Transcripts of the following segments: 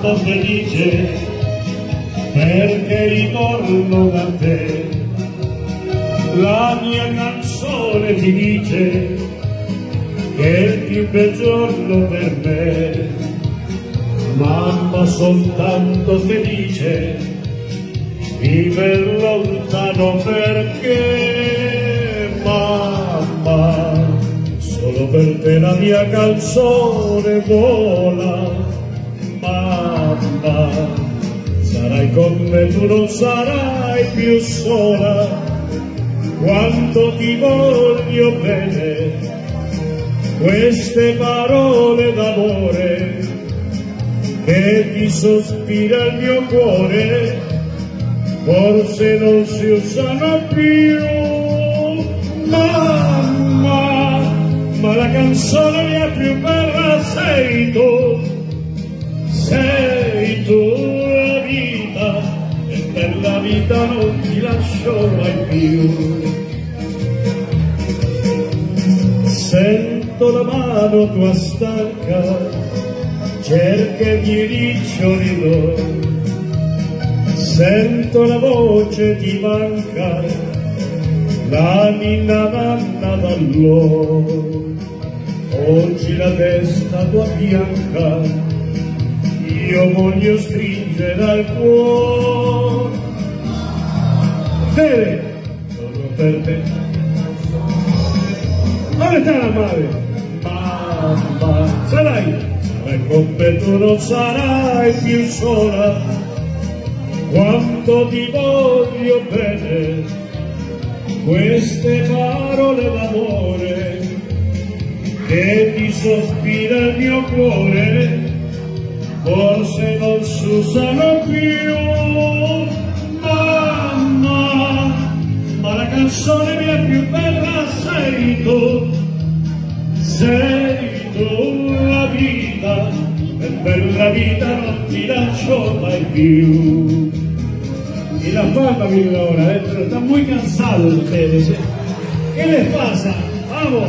tanto felice perché ritorno da te. La mia canzone ti dice che è il più bel giorno per me. Mamma soltanto felice, vive lontano perché mamma solo per te la mia canzone vola mamma sarai con me tu non sarai più sola. Quanto ti voglio bene. Queste parole d'amore che ti sospira il mio cuore forse non si usano più. Mamma ma la canzone mia più bella sei tu. Sei la vita non ti lascio mai più. Sento la mano tua stanca cerca i miei riccioli d'oro sento la voce ti manca la ninna nanna d'allora oggi la testa tua bianca io voglio stringere al cuore te solo per te. Dove sta la madre? mamma sarai. Sarai con me tu non sarai più sola. Quanto ti voglio bene. Queste parole d'amore che ti sospira il mio cuore forse non si usano più la canzone mia più bella sei tu sei tu la vita e per la vita non ti lascio mai più y la falta mi ahora, ¿eh? pero están muy cansados ustedes. ¿eh? ¿Qué les pasa? ¡Vamos!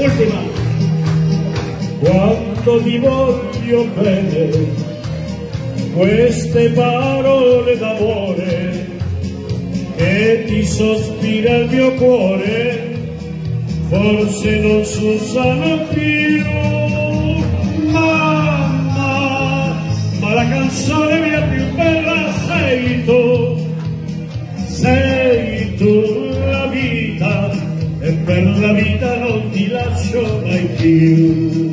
Última. Quanto ti voglio queste parole d'amore che ti sospira il mio cuore, forse non si usano più mamma, ma la canzone mia più bella sei tu, sei tu la vita e per la vita non ti lascio mai più.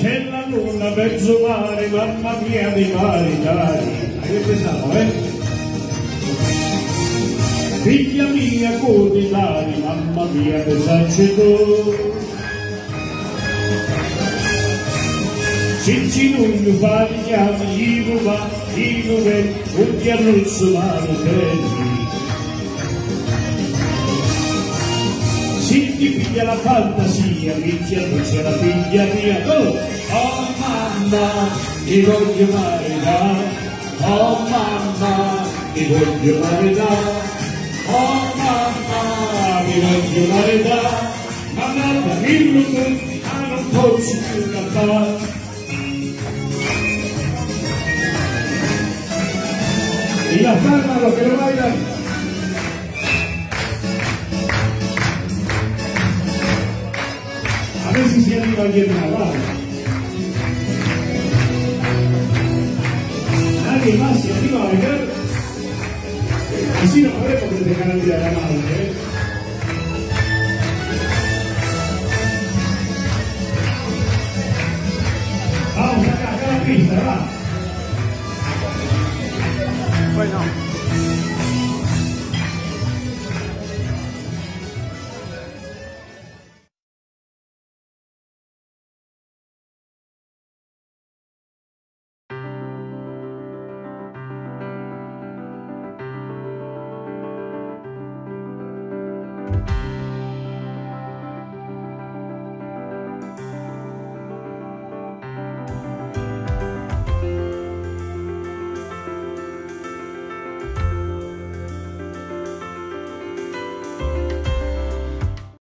C'è la luna verso mare, mamma mia dei mari cari. Hai pensato, eh? Figlia mia cordillari, mamma mia pesacce tu. Ciccinugno fa gli chiami, Ivo va, Ivo ven, tutti a ruzzolare belli. Si ti piglia la fantasia, picchia non c'è la figlia mia, oh, oh mamma, ti voglio maritare, oh mamma, ti voglio maritare, oh mamma, ti voglio maritare, ma nata dillo tu, ma non posso più cantare. Y las palmas, los que no bailan, A ver si se anima alguien más, va. ¿Alguien más se anima a bailar? Así no podemos que te dejan de la mano, ¿eh? Vamos acá, acá la pista, va.